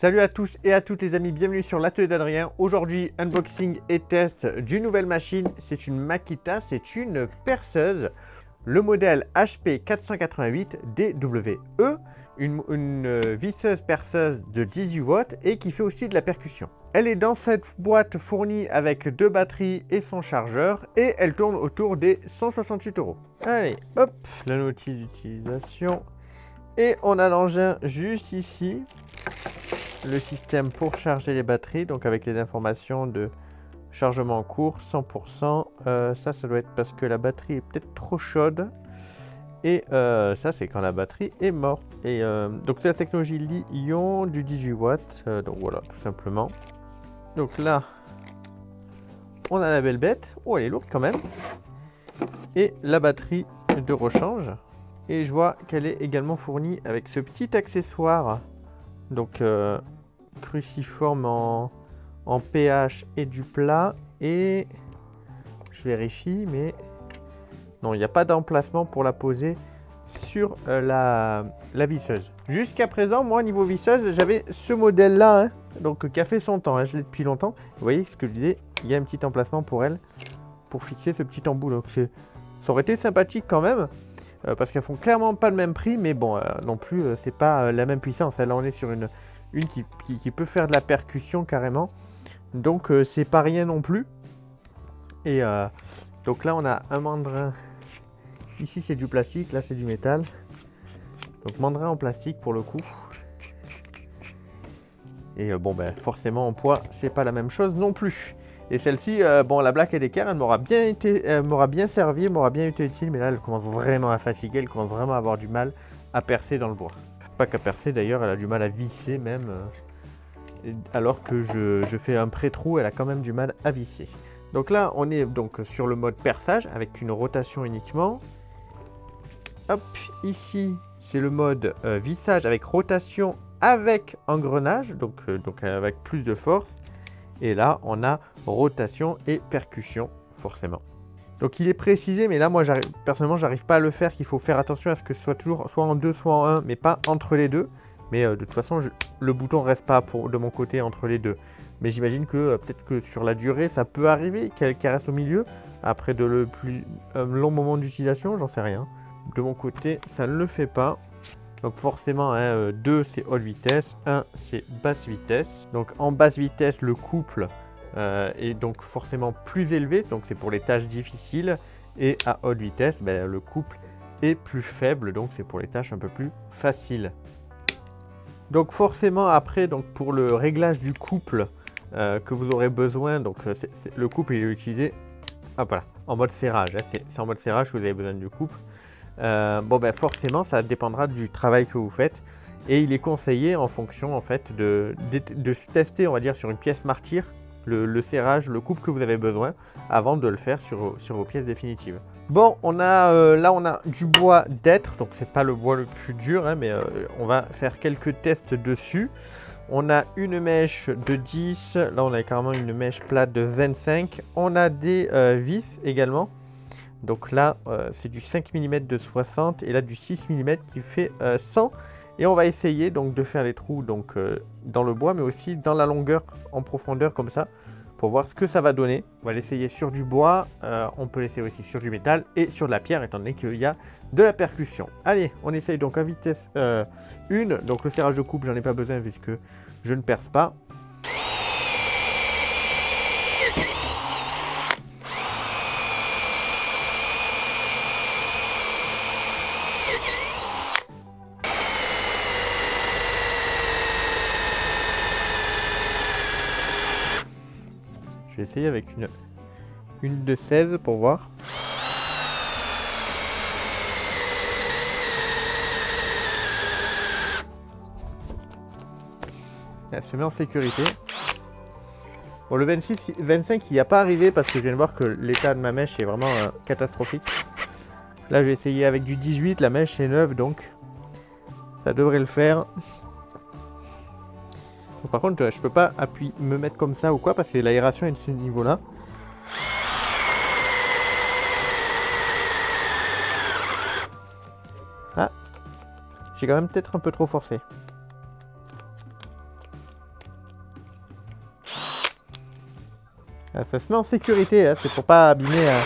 Salut à tous et à toutes les amis, bienvenue sur l'atelier d'Adrien. Aujourd'hui, unboxing et test d'une nouvelle machine. C'est une Makita, c'est une perceuse. Le modèle HP 488 DWE, une, une visseuse perceuse de 18 watts et qui fait aussi de la percussion. Elle est dans cette boîte fournie avec deux batteries et son chargeur et elle tourne autour des 168 euros. Allez, hop, la notice d'utilisation. Et on a l'engin juste ici le système pour charger les batteries, donc avec les informations de chargement en cours, 100%. Euh, ça, ça doit être parce que la batterie est peut-être trop chaude. Et euh, ça, c'est quand la batterie est morte. Et euh, donc, c'est la technologie Li-ion du 18 watts. donc voilà, tout simplement. Donc là, on a la belle bête. Oh, elle est lourde quand même. Et la batterie de rechange. Et je vois qu'elle est également fournie avec ce petit accessoire donc euh, cruciforme en, pH et du plat. Et je vérifie, mais non, il n'y a pas d'emplacement pour la poser sur euh, la, la, visseuse. Jusqu'à présent, moi, niveau visseuse, j'avais ce modèle-là, hein, donc qui a fait son temps. Hein, je l'ai depuis longtemps. Vous voyez ce que je disais? Il y a un petit emplacement pour elle, pour fixer ce petit embout. Donc ça aurait été sympathique quand même. Euh, parce qu'elles font clairement pas le même prix, mais bon, euh, non plus, euh, c'est pas la même puissance. Là, on est sur une, qui, qui, peut faire de la percussion carrément. Donc, c'est pas rien non plus. Et donc là, on a un mandrin. Ici, c'est du plastique, là, c'est du métal. Donc, mandrin en plastique pour le coup. Et bon, ben, forcément, en poids, c'est pas la même chose non plus. Et celle-ci, euh, bon, la Black Decker, elle m'aura bien m'aura bien servi, m'aura bien été utile, mais là, elle commence vraiment à fatiguer, elle commence vraiment à avoir du mal à percer dans le bois. Pas qu'à percer d'ailleurs, elle a du mal à visser même. Euh, alors que je, fais un pré-trou, elle a quand même du mal à visser. Donc là, on est donc sur le mode perçage avec une rotation uniquement. Hop, ici, c'est le mode euh, vissage avec rotation avec engrenage, donc, donc avec plus de force. Et là, on a rotation et percussion, forcément. Donc il est précisé, mais là, moi, personnellement, j'arrive pas à le faire, qu'il faut faire attention à ce que ce soit toujours soit en deux, soit en un, mais pas entre les deux. Mais euh, de toute façon, le bouton reste pas de mon côté entre les deux. Mais j'imagine que euh, peut-être que sur la durée, ça peut arriver qu'elle reste au milieu. Après de le plus long moment d'utilisation, j'en sais rien. De mon côté, ça ne le fait pas. Donc forcément, 2 hein, euh, c'est haute vitesse, 1 c'est basse vitesse. Donc en basse vitesse, le couple euh, est donc forcément plus élevé, donc c'est pour les tâches difficiles. Et à haute vitesse, ben, le couple est plus faible, donc c'est pour les tâches un peu plus faciles. Donc forcément après, donc pour le réglage du couple euh, que vous aurez besoin, donc le couple est utilisé en mode serrage. Hein. c'est en mode serrage que vous avez besoin du couple. Euh, bon ben forcément ça dépendra du travail que vous faites et il est conseillé en fonction en fait de, de, tester on va dire sur une pièce martyre le, serrage, le couple que vous avez besoin avant de le faire sur, sur vos pièces définitives. Bon, on a euh, là on a du bois d'être, donc c'est pas le bois le plus dur, hein, mais euh, on va faire quelques tests dessus. On a une mèche de 10, là on a carrément une mèche plate de 25. On a des vis également. Donc là, euh, c'est du 5 mm de 60 et là du 6 mm qui fait 100. Euh, et on va essayer donc de faire les trous donc, euh, dans le bois, mais aussi dans la longueur, en profondeur comme ça, pour voir ce que ça va donner. On va l'essayer sur du bois, on peut l'essayer aussi sur du métal et sur de la pierre, étant donné qu'il y a de la percussion. Allez, on essaye donc à vitesse 1. donc le serrage de coupe, j'en ai pas besoin puisque je ne perce pas. Vais essayer avec une, une de 16 pour voir. Elle se met en sécurité. Bon, le 26, 25, il n'y a pas arrivé parce que je viens de voir que l'état de ma mèche est vraiment euh, catastrophique. Là, je vais essayer avec du 18. La mèche est neuve, donc ça devrait le faire par contre, euh, je peux pas appuyer, me mettre comme ça ou quoi parce que l'aération est de ce niveau-là. Ah, j'ai quand même peut-être un peu trop forcé. Ah, ça se met en sécurité, hein, c'est pour pas abîmer. Hein.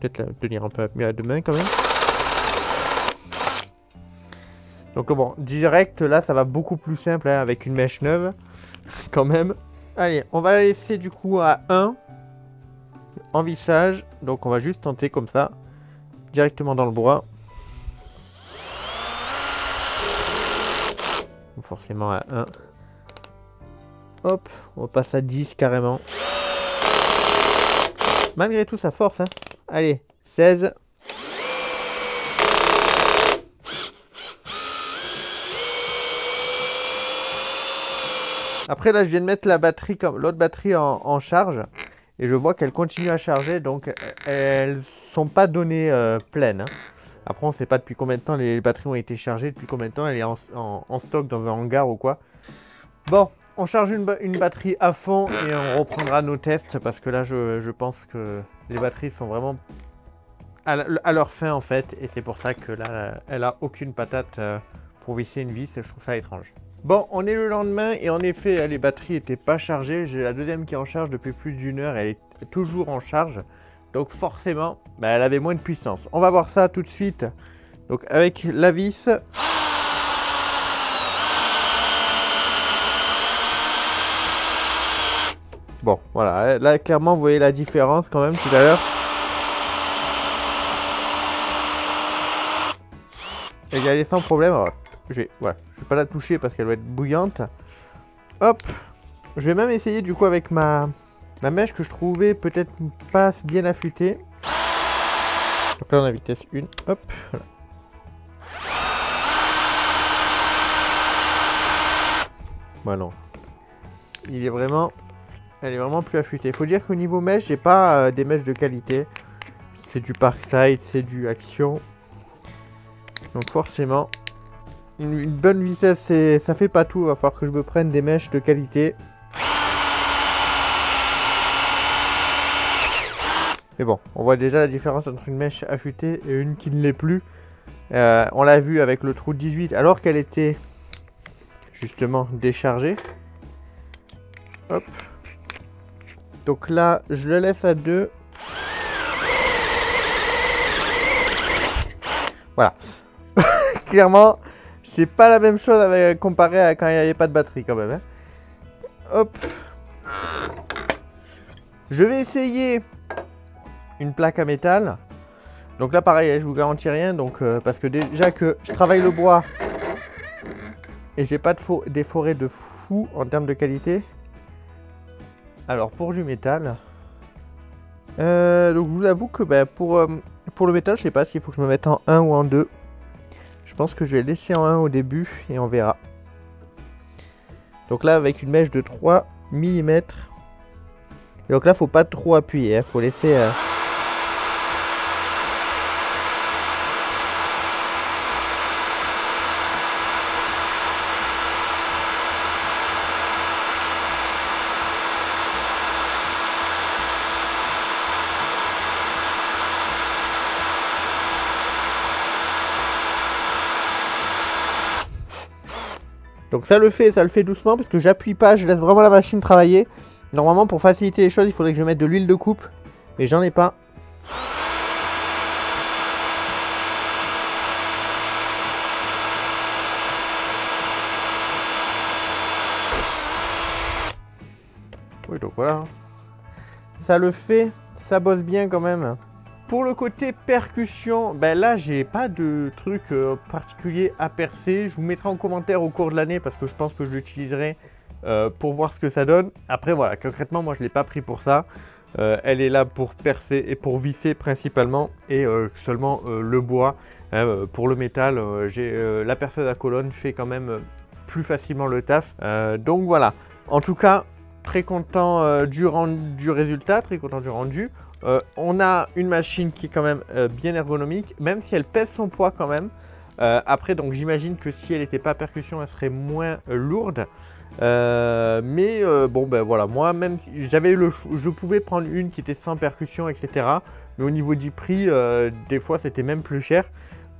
Peut-être la tenir un peu à deux mains quand même. Donc bon, direct, là, ça va beaucoup plus simple hein, avec une mèche neuve, quand même. Allez, on va la laisser du coup à 1 en vissage. Donc on va juste tenter comme ça, directement dans le bois. Forcément à 1. Hop, on passe à 10 carrément. Malgré tout, sa force. Hein. Allez, 16. Après là je viens de mettre l'autre batterie en, charge et je vois qu'elle continue à charger donc elles sont pas données euh, pleines. Hein. Après on sait pas depuis combien de temps les batteries ont été chargées, depuis combien de temps elle est en, stock dans un hangar ou quoi. Bon, on charge une, batterie à fond et on reprendra nos tests parce que là je, pense que les batteries sont vraiment à, leur fin en fait et c'est pour ça que là elle a aucune patate euh, pour visser une vis je trouve ça étrange. Bon, on est le lendemain et en effet, les batteries n'étaient pas chargées. J'ai la deuxième qui est en charge depuis plus d'une heure. Elle est toujours en charge. Donc forcément, bah, elle avait moins de puissance. On va voir ça tout de suite. Donc avec la vis. Bon, voilà. Là, clairement, vous voyez la différence quand même tout à l'heure. Elle est sans problème. Je vais, ouais, je vais pas la toucher parce qu'elle va être bouillante. Hop. Je vais même essayer du coup avec ma, ma mèche que je trouvais peut-être pas bien affûtée. Donc là on a vitesse 1. Hop. Voilà. Bah non. Il est vraiment... Elle est vraiment plus affûtée. Faut dire qu'au niveau mèche, j'ai pas euh, des mèches de qualité. C'est du Parkside, c'est du Action. Donc forcément, une, bonne vitesse, ça fait pas tout. Va falloir que je me prenne des mèches de qualité. Mais bon, on voit déjà la différence entre une mèche affûtée et une qui ne l'est plus. Euh, on l'a vu avec le trou 18 alors qu'elle était justement déchargée. Hop. Donc là, je le laisse à 2. Voilà. Clairement, c'est pas la même chose comparé à quand il n'y avait pas de batterie quand même. Hein. Hop. Je vais essayer une plaque à métal. Donc là pareil, hein, je vous garantis rien. Donc euh, parce que déjà que je travaille le bois et j'ai pas de des forêts de fou en termes de qualité. Alors pour du métal. Euh, donc je vous avoue que bah, pour, euh, pour le métal, je sais pas s'il faut que je me mette en 1 ou en 2. Je pense que je vais laisser en 1 au début et on verra. Donc là, avec une mèche de 3 mm. Donc là, faut pas trop appuyer. Hein. faut laisser... Euh, Donc ça le fait, ça le fait doucement parce que j'appuie pas, je laisse vraiment la machine travailler. Normalement pour faciliter les choses, il faudrait que je mette de l'huile de coupe. Mais j'en ai pas. Oui donc voilà. Ça le fait, ça bosse bien quand même. Pour le côté percussion, ben là j'ai pas de truc euh, particulier à percer. Je vous mettrai en commentaire au cours de l'année parce que je pense que je l'utiliserai euh, pour voir ce que ça donne. Après voilà, concrètement moi je l'ai pas pris pour ça. Euh, elle est là pour percer et pour visser principalement et seulement le bois. Pour le métal, j'ai la perceuse à colonne fait quand même plus facilement le taf. donc voilà. En tout cas, très content du, du résultat, très content du rendu. Euh, on a une machine qui est quand même euh, bien ergonomique, même si elle pèse son poids quand même. Euh, après, donc j'imagine que si elle n'était pas percussion, elle serait moins lourde. mais bon, ben voilà, moi même j'avais le, je pouvais prendre une qui était sans percussion, etc. Mais au niveau du prix, des fois c'était même plus cher.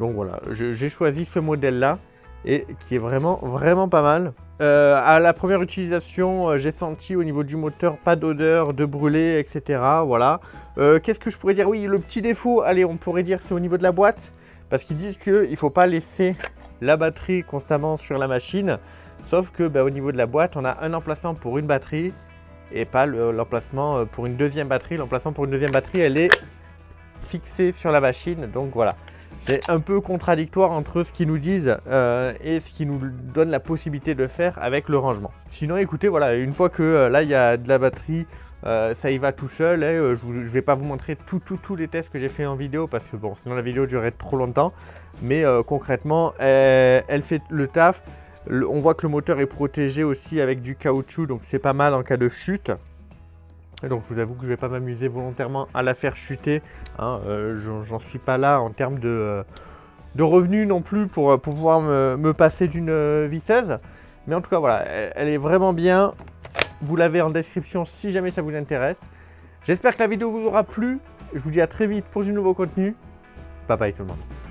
Donc voilà, j'ai choisi ce modèle-là et qui est vraiment vraiment pas mal. Euh, à la première utilisation, euh, j'ai senti au niveau du moteur pas d'odeur, de brûlé, etc. Voilà. Euh, qu'est-ce que je pourrais dire? Oui, le petit défaut, allez, on pourrait dire c'est au niveau de la boîte. Parce qu'ils disent qu'il ne faut pas laisser la batterie constamment sur la machine. Sauf que bah, au niveau de la boîte, on a un emplacement pour une batterie et pas l'emplacement pour une deuxième batterie. L'emplacement pour une deuxième batterie, elle est fixée sur la machine. Donc voilà. C'est un peu contradictoire entre ce qu'ils nous disent euh, et ce qu'ils nous donnent la possibilité de faire avec le rangement. Sinon, écoutez, voilà, une fois que euh, là il y a de la batterie, euh, ça y va tout seul. Je ne vais pas vous montrer tous les tests que j'ai fait en vidéo parce que bon, sinon la vidéo durerait trop longtemps. Mais concrètement, elle, fait le taf. on voit que le moteur est protégé aussi avec du caoutchouc, donc c'est pas mal en cas de chute donc je vous avoue que je ne vais pas m'amuser volontairement à la faire chuter. Hein, euh, j'en suis pas là en termes de, euh, revenus non plus pour, euh, pouvoir me, passer d'une visseuse. Mais en tout cas voilà, elle, est vraiment bien. Vous l'avez en description si jamais ça vous intéresse. J'espère que la vidéo vous aura plu. Je vous dis à très vite pour du nouveau contenu. Bye bye tout le monde.